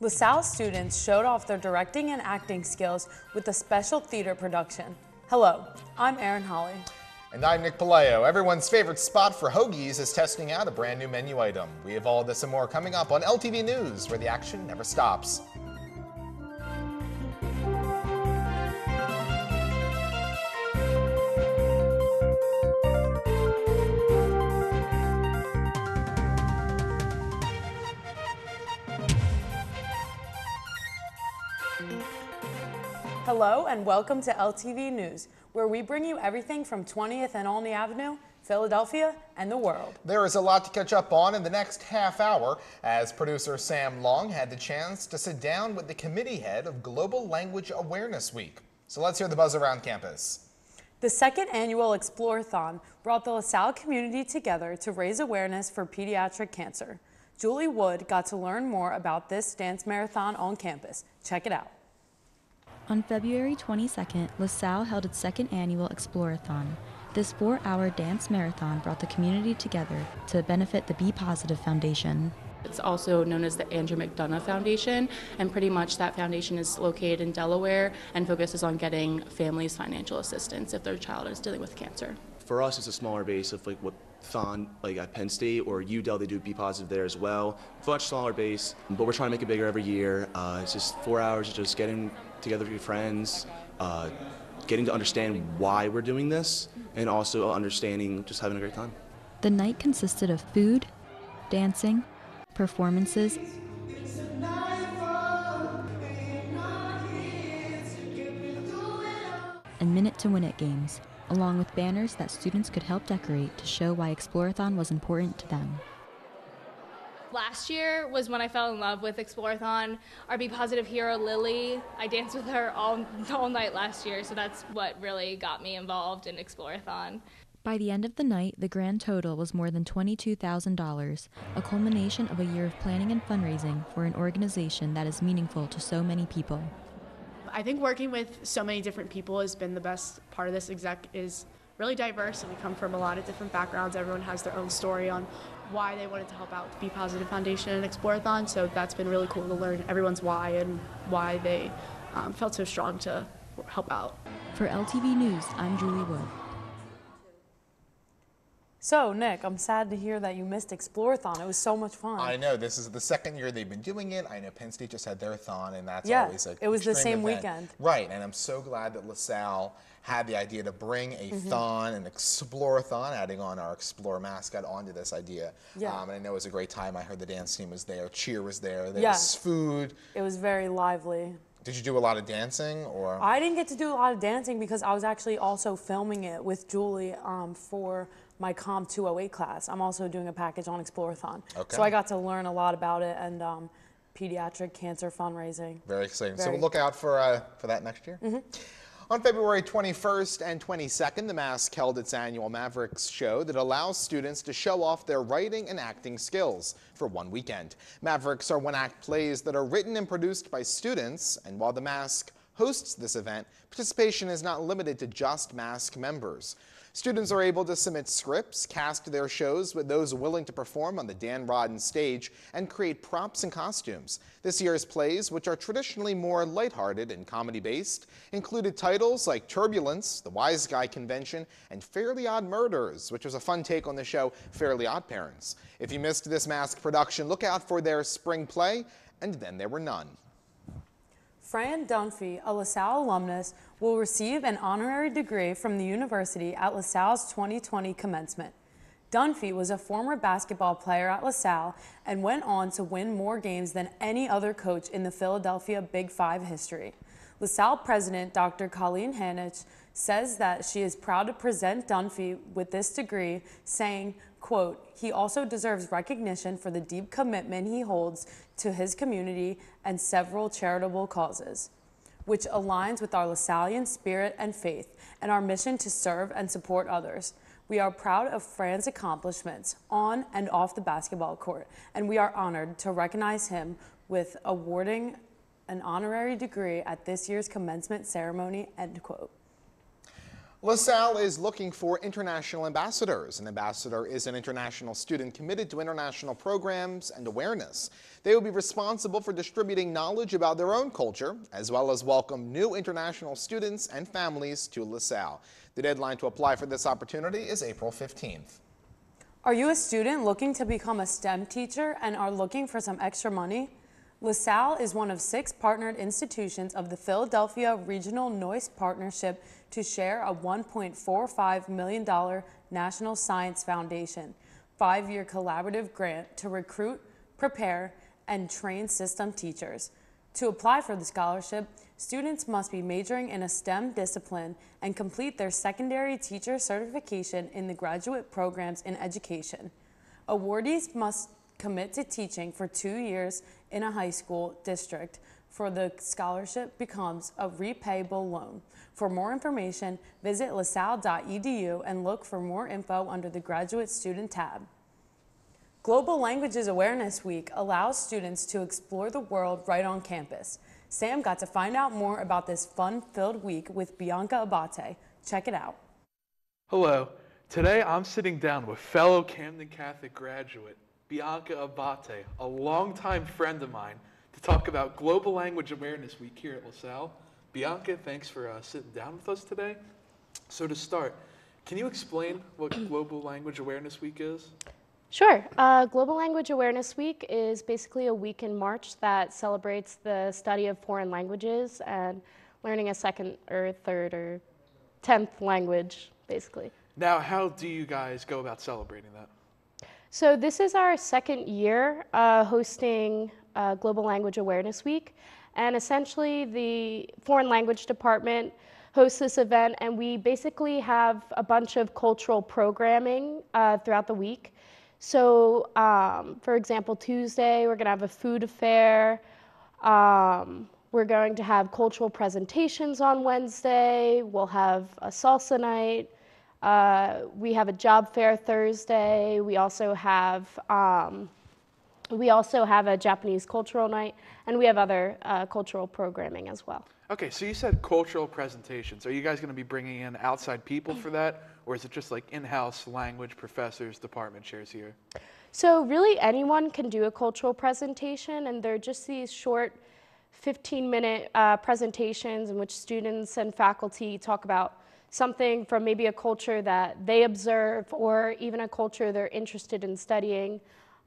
LaSalle students showed off their directing and acting skills with a special theater production. Hello, I'm Erin Holly. And I'm Nick Palayo. Everyone's favorite spot for hoagies is testing out a brand new menu item. We have all this and more coming up on LTV News, where the action never stops. Hello and welcome to LTV News, where we bring you everything from 20th and Olney Avenue, Philadelphia, and the world. There is a lot to catch up on in the next half hour as producer Sam Long had the chance to sit down with the committee head of Global Language Awareness Week. So let's hear the buzz around campus. The second annual Explorathon brought the LaSalle community together to raise awareness for pediatric cancer. Julie Wood got to learn more about this dance marathon on campus. Check it out. On February 22nd, LaSalle held its second annual Explorathon. This four hour dance marathon brought the community together to benefit the Be Positive Foundation. It's also known as the Andrew McDonough Foundation, and pretty much that foundation is located in Delaware and focuses on getting families financial assistance if their child is dealing with cancer. For us, it's a smaller base of like what Thon, like at Penn State or UDEL, they do Be Positive there as well. Much smaller base, but we're trying to make it bigger every year. Uh, it's just four hours of just getting together with your friends, uh, getting to understand why we're doing this, and also understanding just having a great time. The night consisted of food, dancing, performances, and minute to win it games, along with banners that students could help decorate to show why Explorathon was important to them. Last year was when I fell in love with Explorathon. Our Be Positive hero, Lily, I danced with her all, all night last year, so that's what really got me involved in Explorathon. By the end of the night, the grand total was more than $22,000, a culmination of a year of planning and fundraising for an organization that is meaningful to so many people. I think working with so many different people has been the best part of this exec is really diverse and we come from a lot of different backgrounds. Everyone has their own story on why they wanted to help out Be Positive Foundation and Explorathon. So that's been really cool to learn everyone's why and why they um, felt so strong to help out. For LTV News, I'm Julie Wood. So, Nick, I'm sad to hear that you missed Explorathon. It was so much fun. I know this is the second year they've been doing it. I know Penn State just had their thon, and that's Yeah, always a it was the same event. weekend. right? And I'm so glad that LaSalle had the idea to bring a Mm-hmm. thon, an Explorathon, adding on our Explore mascot onto this idea. Yeah. Um, and I know it was a great time. I heard the dance team was there, cheer was there, there Yeah. was food. It was very lively. Did you do a lot of dancing, or? I didn't get to do a lot of dancing because I was actually also filming it with Julie um, for my Comp 208 class. I'm also doing a package on Explorathon. Okay. So I got to learn a lot about it and um, pediatric cancer fundraising. Very exciting. So Very. we'll look out for uh, for that next year. On February 21st and 22nd, the Mask held its annual Mavericks show that allows students to show off their writing and acting skills for one weekend. Mavericks are one-act plays that are written and produced by students, and while the Mask hosts this event, participation is not limited to just Mask members. Students are able to submit scripts, cast their shows with those willing to perform on the Dan Rodden stage, and create props and costumes. This year's plays, which are traditionally more lighthearted and comedy-based, included titles like Turbulence, The Wise Guy Convention, and Fairly Odd Murders, which was a fun take on the show Fairly Odd Parents. If you missed this mask production, look out for their spring play, and then there were none. Fran Dunphy, a LaSalle alumnus, will receive an honorary degree from the university at LaSalle's 2020 commencement. Dunphy was a former basketball player at LaSalle and went on to win more games than any other coach in the Philadelphia Big Five history. LaSalle president Dr. Colleen Hanycz says that she is proud to present Dunphy with this degree, saying, quote, he also deserves recognition for the deep commitment he holds to his community and several charitable causes, which aligns with our LaSallian spirit and faith and our mission to serve and support others. We are proud of Fran's accomplishments on and off the basketball court, and we are honored to recognize him with awarding an honorary degree at this year's commencement ceremony, end quote. LaSalle is looking for international ambassadors. An ambassador is an international student committed to international programs and awareness. They will be responsible for distributing knowledge about their own culture, as well as welcome new international students and families to LaSalle. The deadline to apply for this opportunity is April 15th. Are you a student looking to become a STEM teacher and are looking for some extra money? LaSalle is one of six partnered institutions of the Philadelphia Regional Noyce Partnership to share a $1.45 million National Science Foundation five-year collaborative grant to recruit, prepare, and train STEM teachers. To apply for the scholarship, students must be majoring in a STEM discipline and complete their secondary teacher certification in the graduate programs in education. Awardees must commit to teaching for two years in a high school district for the scholarship becomes a repayable loan. For more information, visit lasalle.edu and look for more info under the Graduate Student tab. Global Languages Awareness Week allows students to explore the world right on campus. Sam got to find out more about this fun-filled week with Bianca Abate. Check it out. Hello. Today I'm sitting down with fellow Camden Catholic graduate Bianca Abate, a longtime friend of mine, to talk about Global Language Awareness Week here at LaSalle. Bianca, thanks for uh, sitting down with us today. So to start, can you explain what Global Language Awareness Week is? Sure. Uh, Global Language Awareness Week is basically a week in March that celebrates the study of foreign languages and learning a second or third or tenth language, basically. Now, how do you guys go about celebrating that? So this is our second year uh, hosting uh, Global Language Awareness Week, and essentially the Foreign Language Department hosts this event, and we basically have a bunch of cultural programming uh, throughout the week. So, um, for example, Tuesday we're going to have a food affair. Um, we're going to have cultural presentations on Wednesday. We'll have a salsa night. Uh, we have a job fair Thursday. We also have um, we also have a Japanese cultural night, and we have other uh, cultural programming as well. Okay, so you said cultural presentations. Are you guys going to be bringing in outside people for that, or is it just like in-house language professors, department chairs here? So really, anyone can do a cultural presentation, and they're just these short 15-minute uh, presentations in which students and faculty talk about something from maybe a culture that they observe or even a culture they're interested in studying.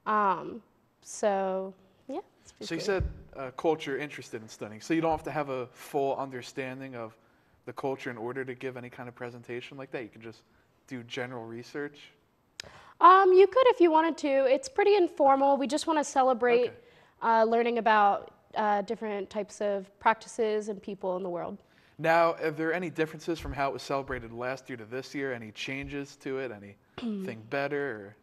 Um, so, yeah. So you said uh, culture interested in studying. So you don't have to have a full understanding of the culture in order to give any kind of presentation like that. You can just do general research. Um, you could if you wanted to. It's pretty informal. We just want to celebrate Okay. uh, learning about uh, different types of practices and people in the world. Now, are there any differences from how it was celebrated last year to this year? Any changes to it? Anything better?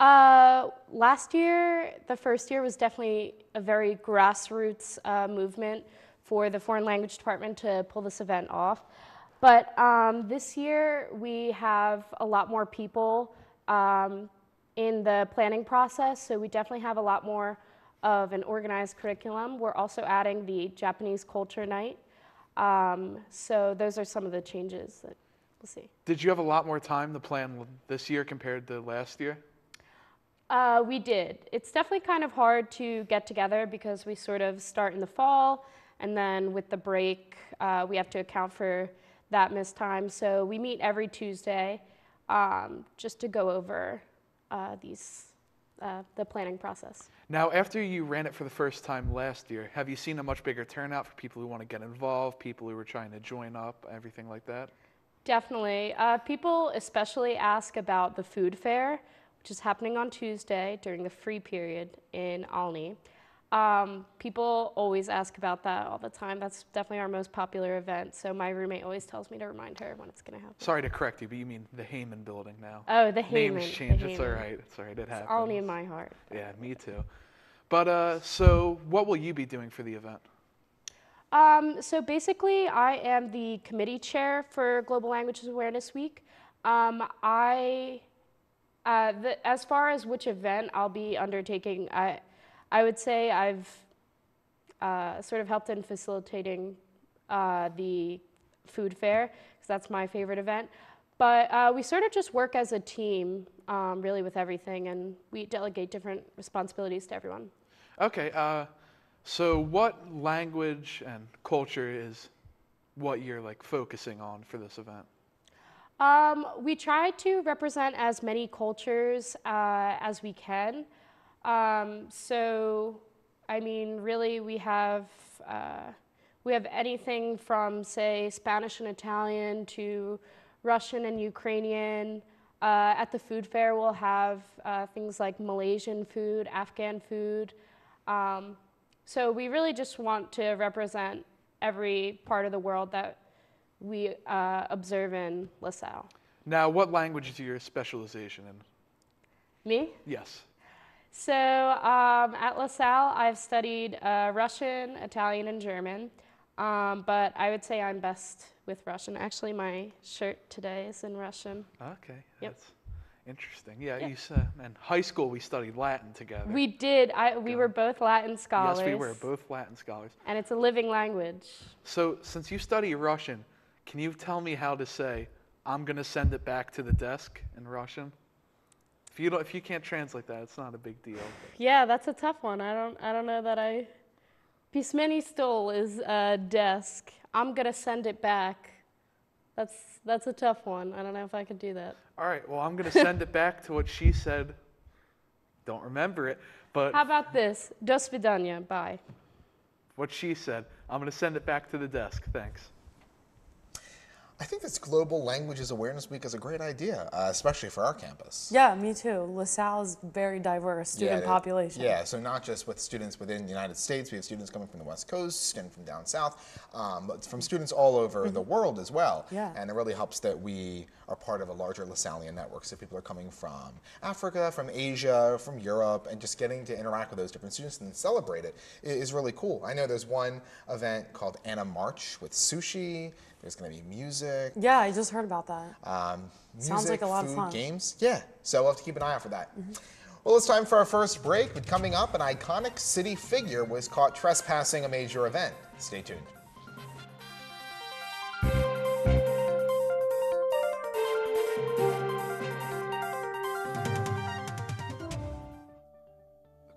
Uh, last year, the first year was definitely a very grassroots uh, movement for the foreign language department to pull this event off. But um, this year, we have a lot more people um, in the planning process, so we definitely have a lot more of an organized curriculum. We're also adding the Japanese culture night. Um, so those are some of the changes that we'll see. Did you have a lot more time to plan this year compared to last year? Uh, we did. It's definitely kind of hard to get together because we sort of start in the fall, and then with the break, uh, we have to account for that missed time. So we meet every Tuesday um, just to go over uh, these uh, the planning process. Now, after you ran it for the first time last year, have you seen a much bigger turnout for people who want to get involved, people who are trying to join up, everything like that? Definitely. Uh, people especially ask about the food fair, which is happening on Tuesday during the free period in Olney. Um, people always ask about that all the time. That's definitely our most popular event. So my roommate always tells me to remind her when it's going to happen. Sorry to correct you, but you mean the Heyman building now. Oh, the Heyman. Names the change. It's all Heyman. It's all right. It It's happens. Olney in my heart. Yeah, me too. But uh, so, what will you be doing for the event? Um, so basically, I am the committee chair for Global Languages Awareness Week. Um, I, uh, the, as far as which event I'll be undertaking, I, I would say I've uh, sort of helped in facilitating uh, the food fair because that's my favorite event. But uh, we sort of just work as a team, um, really, with everything, and we delegate different responsibilities to everyone. Okay, uh, so what language and culture is what you're like focusing on for this event? Um, we try to represent as many cultures uh, as we can. Um, so, I mean, really, we have uh, we have anything from say Spanish and Italian to Russian and Ukrainian. Uh, at the food fair, we'll have uh, things like Malaysian food, Afghan food. Um, so we really just want to represent every part of the world that we uh, observe in LaSalle. Now, what language is your specialization in? Me? Yes. So um, at LaSalle, I've studied uh, Russian, Italian, and German. Um, but I would say I'm best with Russian. Actually, my shirt today is in Russian. Okay, Yep. that's interesting. Yeah, Yep. you said in high school we studied Latin together. We did. I, we Go. were both Latin scholars. Yes, we were both Latin scholars. And it's a living language. So, since you study Russian, can you tell me how to say "I'm gonna send it back to the desk" in Russian? If you don't, if you can't translate that, it's not a big deal. Yeah, that's a tough one. I don't. I don't know that I. Pismeni stol is a desk. I'm gonna send it back. That's that's a tough one. I don't know if I could do that. All right, well, I'm gonna send it back to what she said. Don't remember it, but How about this? До свидания. Bye. what she said. I'm gonna send it back to the desk. Thanks. I think this Global Languages Awareness Week is a great idea, uh, especially for our campus. Yeah, me too. LaSalle is very diverse student it- population. Yeah, so not just with students within the United States, we have students coming from the West Coast and from down south, um, but from students all over the world as well. Mm-hmm. Yeah. And it really helps that we are part of a larger LaSallian network. So people are coming from Africa, from Asia, from Europe, and just getting to interact with those different students and celebrate it is really cool. I know there's one event called Anna March with sushi. There's going to be music. Yeah, I just heard about that. Um, Sounds like a lot of fun. Games. Yeah, so we'll have to keep an eye out for that. Well, it's time for our first break, but coming up, an iconic city figure was caught trespassing a major event. Stay tuned.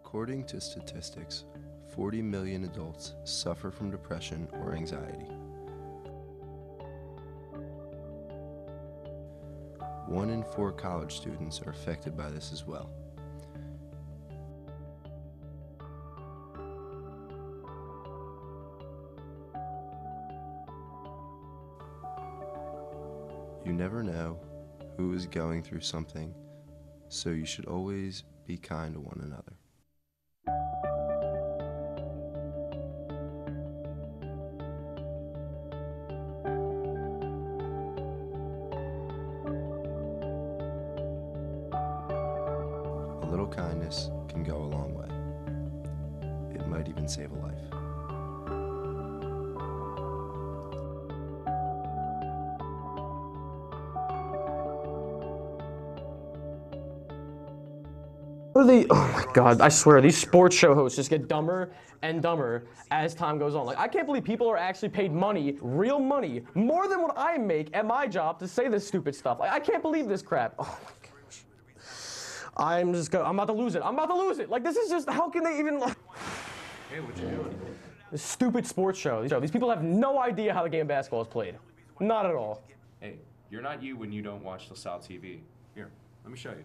According to statistics, 40 million adults suffer from depression or anxiety. One in four college students are affected by this as well. You never know who is going through something, so you should always be kind to one another. God! I swear these sports show hosts just get dumber and dumber as time goes on. Like I can't believe people are actually paid money, real money, more than what I make at my job to say this stupid stuff. Like I can't believe this crap. Oh my gosh! I'm just go. I'm about to lose it. I'm about to lose it. Like this is just. How can they even? Like, Hey, what you doing? this stupid sports show. These people have no idea how the game of basketball is played. Not at all. Hey, you're not you when you don't watch LaSalle TV. Here, let me show you.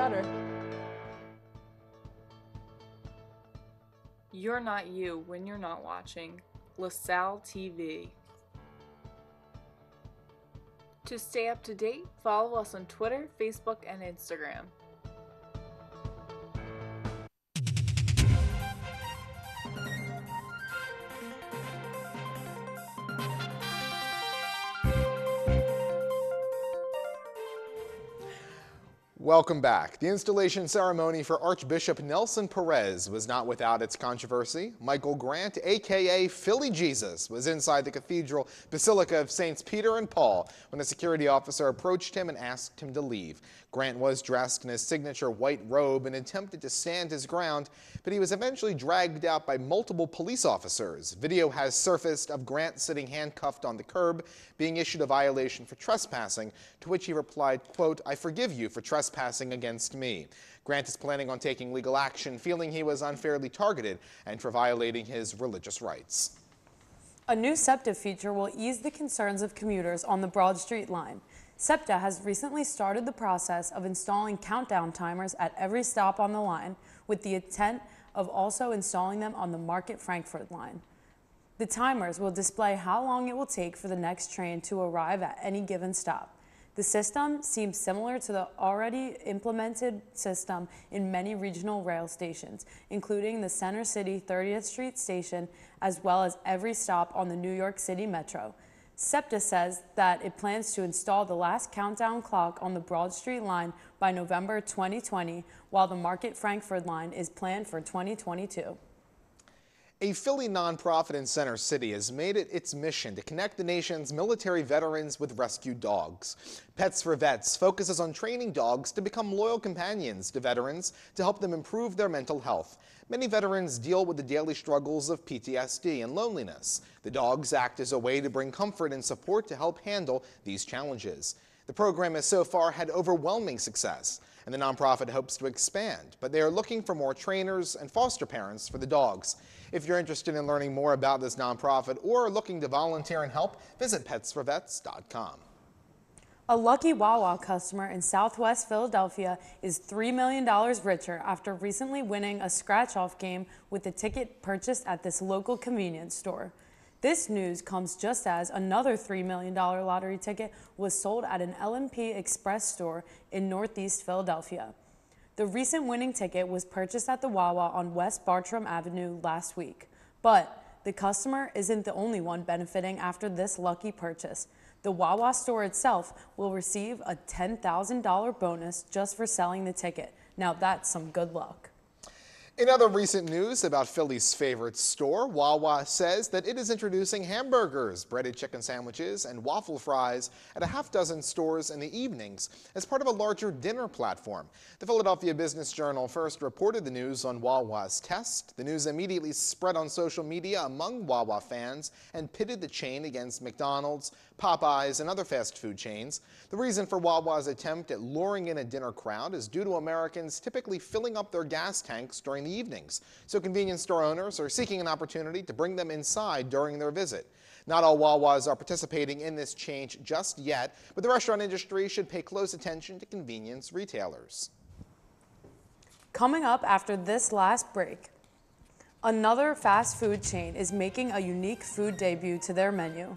Better. You're not you when you're not watching LaSalle TV. To stay up to date, follow us on Twitter, Facebook, and Instagram. Welcome back. The installation ceremony for Archbishop Nelson Perez was not without its controversy. Michael Grant, aka Philly Jesus, was inside the cathedral basilica of Saints Peter and Paul when a security officer approached him and asked him to leave. Grant was dressed in his signature white robe and attempted to stand his ground, but he was eventually dragged out by multiple police officers. Video has surfaced of Grant sitting handcuffed on the curb, being issued a violation for trespassing, to which he replied, quote, I forgive you for trespassing against me. Grant is planning on taking legal action, feeling he was unfairly targeted and for violating his religious rights. A new SEPTA feature will ease the concerns of commuters on the Broad Street line. SEPTA has recently started the process of installing countdown timers at every stop on the line with the intent of also installing them on the Market Frankford line. The timers will display how long it will take for the next train to arrive at any given stop. The system seems similar to the already implemented system in many regional rail stations, including the Center City 30th Street station, as well as every stop on the New York City Metro. SEPTA says that it plans to install the last countdown clock on the Broad Street line by November 2020, while the Market Frankford line is planned for 2022. A Philly nonprofit in Center City has made it its mission to connect the nation's military veterans with rescued dogs. Pets for Vets focuses on training dogs to become loyal companions to veterans to help them improve their mental health. Many veterans deal with the daily struggles of PTSD and loneliness. The dogs act as a way to bring comfort and support to help handle these challenges. The program has so far had overwhelming success, and the nonprofit hopes to expand, but they are looking for more trainers and foster parents for the dogs. If you're interested in learning more about this nonprofit or looking to volunteer and help, visit petsforvets.com. A lucky Wawa customer in southwest Philadelphia is $3 million richer after recently winning a scratch off game with a ticket purchased at this local convenience store. This news comes just as another $3 million lottery ticket was sold at an LMP Express store in northeast Philadelphia. The recent winning ticket was purchased at the Wawa on West Bartram Avenue last week. But the customer isn't the only one benefiting after this lucky purchase. The Wawa store itself will receive a $10,000 bonus just for selling the ticket. Now that's some good luck. In other recent news about Philly's favorite store, Wawa says that it is introducing hamburgers, breaded chicken sandwiches, and waffle fries at a half dozen stores in the evenings as part of a larger dinner platform. The Philadelphia Business Journal first reported the news on Wawa's test. The news immediately spread on social media among Wawa fans and pitted the chain against McDonald's, Popeyes, and other fast food chains. The reason for Wawa's attempt at luring in a dinner crowd is due to Americans typically filling up their gas tanks during the evenings. So convenience store owners are seeking an opportunity to bring them inside during their visit. Not all Wawas are participating in this change just yet, but the restaurant industry should pay close attention to convenience retailers. Coming up after this last break, another fast food chain is making a unique food debut to their menu.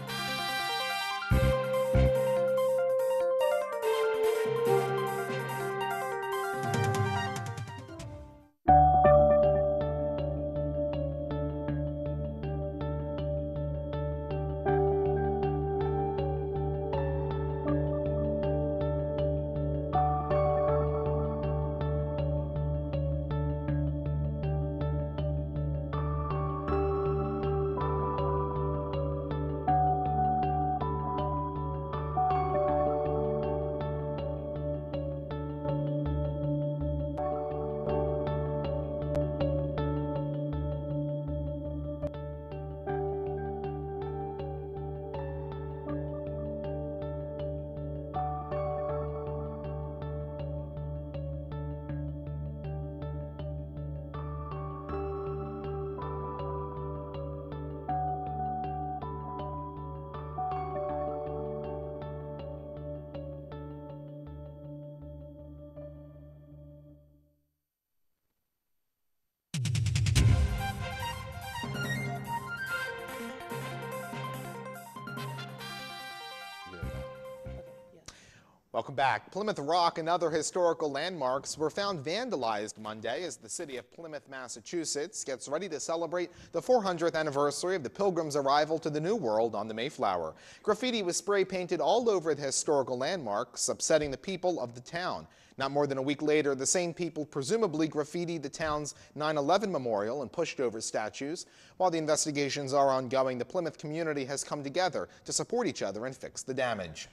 Welcome back. Plymouth Rock and other historical landmarks were found vandalized Monday as the city of Plymouth, Massachusetts gets ready to celebrate the 400th anniversary of the Pilgrims' arrival to the New World on the Mayflower. Graffiti was spray painted all over the historical landmarks, upsetting the people of the town. Not more than a week later, the same people presumably graffitied the town's 9-11 memorial and pushed over statues. While the investigations are ongoing, the Plymouth community has come together to support each other and fix the damage.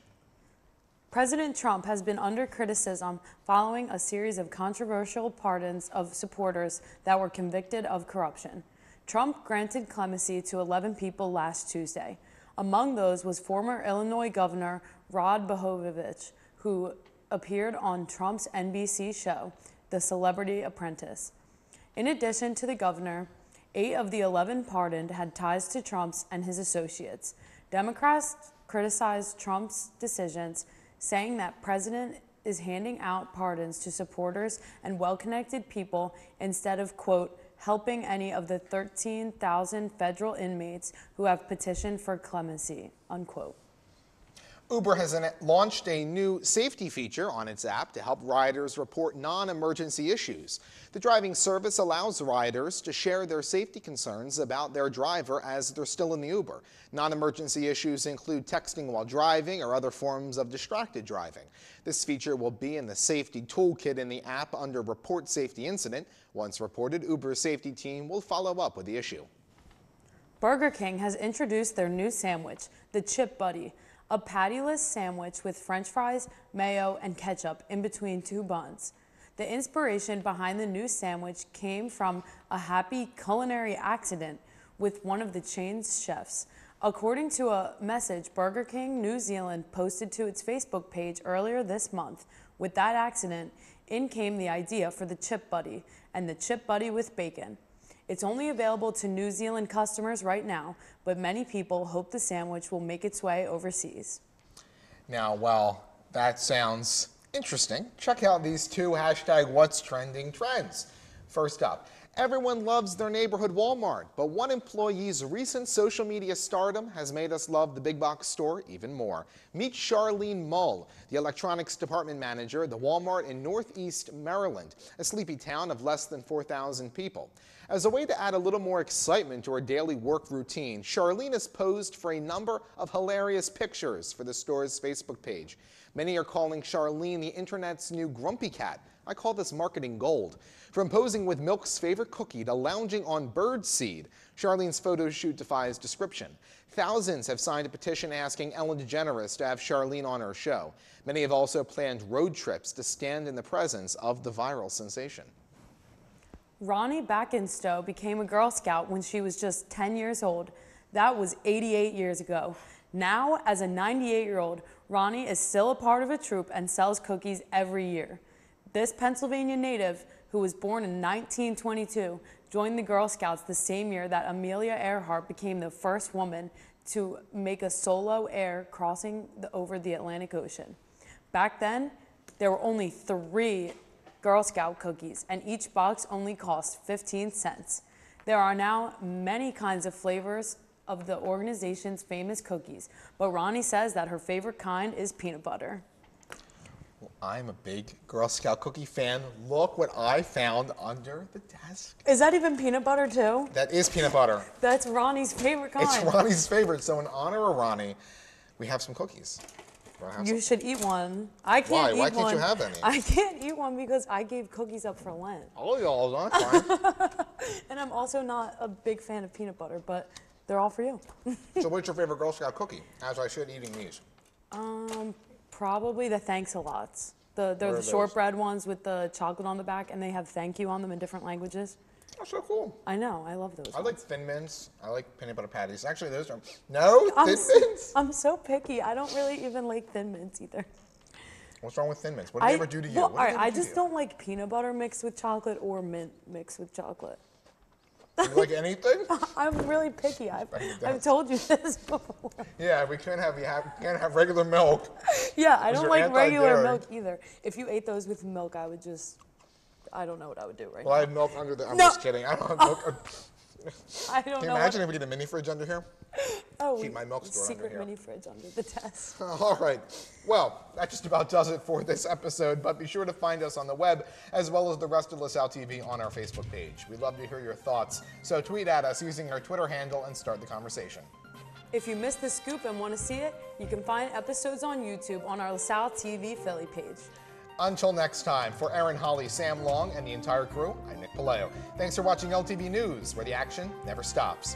President Trump has been under criticism following a series of controversial pardons of supporters that were convicted of corruption. Trump granted clemency to 11 people last Tuesday. Among those was former Illinois Governor Rod Blagojevich, who appeared on Trump's NBC show, The Celebrity Apprentice. In addition to the governor, eight of the 11 pardoned had ties to Trump's and his associates. Democrats criticized Trump's decisions saying that president is handing out pardons to supporters and well-connected people instead of quote helping any of the 13,000 federal inmates who have petitioned for clemency unquote Uber has launched a new safety feature on its app to help riders report non-emergency issues. The driving service allows riders to share their safety concerns about their driver as they're still in the Uber. Non-emergency issues include texting while driving or other forms of distracted driving. This feature will be in the safety toolkit in the app under Report Safety Incident. Once reported, Uber's safety team will follow up with the issue. Burger King has introduced their new sandwich, the Chip Buddy, a pattyless sandwich with french fries, mayo, and ketchup in between two buns. The inspiration behind the new sandwich came from a happy culinary accident with one of the chain's chefs. According to a message Burger King New Zealand posted to its Facebook page earlier this month, with that accident, in came the idea for the Chip Buddy and the Chip Buddy with bacon. It's only available to New Zealand customers right now, but many people hope the sandwich will make its way overseas. Now, well, that sounds interesting. Check out these two hashtag what's trending trends. First up, everyone loves their neighborhood Walmart, but one employee's recent social media stardom has made us love the big box store even more. Meet Charlene Mull, the electronics department manager at the Walmart in Northeast Maryland, a sleepy town of less than 4,000 people. As a way to add a little more excitement to her daily work routine, Charlene has posed for a number of hilarious pictures for the store's Facebook page. Many are calling Charlene the internet's new grumpy cat. I call this marketing gold. From posing with Milk's favorite cookie to lounging on bird seed, Charlene's photo shoot defies description. Thousands have signed a petition asking Ellen DeGeneres to have Charlene on her show. Many have also planned road trips to stand in the presence of the viral sensation. Ronnie Backenstoe became a Girl Scout when she was just 10 years old. That was 88 years ago. Now, as a 98 year old, Ronnie is still a part of a troop and sells cookies every year. This Pennsylvania native, who was born in 1922, joined the Girl Scouts the same year that Amelia Earhart became the first woman to make a solo air crossing the, over the Atlantic Ocean. Back then, there were only three Girl Scout cookies, and each box only cost 15 cents. There are now many kinds of flavors of the organization's famous cookies, but Ronnie says that her favorite kind is peanut butter. Well, I'm a big Girl Scout cookie fan. Look what I found under the desk. Is that even peanut butter too? That is peanut butter. That's Ronnie's favorite kind. It's Ronnie's favorite. So in honor of Ronnie, we have some cookies. You some? should eat one. I can't Why? eat Why can't one. you have any? I can't eat one because I gave cookies up for Lent. Oh, y'all, that's fine. And I'm also not a big fan of peanut butter, but they're all for you. so what's your favorite Girl Scout cookie? As I should eating these. Um, probably the thanks a lots. The they're the those? shortbread ones with the chocolate on the back, and they have thank you on them in different languages. That's so cool. I know, I love those. I like Thin Mints. I like peanut butter patties. Actually, those are no I'm, Thin s- Mints. I'm so picky. I don't really even like thin mints either. What's wrong with Thin Mints? What did I, they ever do to you? Well, What alright, I ever do just don't like peanut butter mixed with chocolate or mint mixed with chocolate. You? You like anything? I'm really picky. I've, I've told you this before. yeah, we can't have we have can't have regular milk. Yeah, I don't like regular milk either. If you ate those with milk, I would just, I don't know what I would do right Well, I now. have milk under the. I'm No. just kidding. I don't have milk. I don't Can you know. imagine if we get a mini fridge under here? Oh, keep my milk under secret here. mini fridge under the desk. All right. Well, that just about does it for this episode, but be sure to find us on the web as well as the rest of LaSalle TV on our Facebook page. We'd love to hear your thoughts, so tweet at us using our Twitter handle and start the conversation. If you missed the scoop and want to see it, you can find episodes on YouTube on our LaSalle TV Philly page. Until next time, for Aaron Holly, Sam Long, and the entire crew, I'm Nick Paleo. Thanks for watching LTV News, where the action never stops.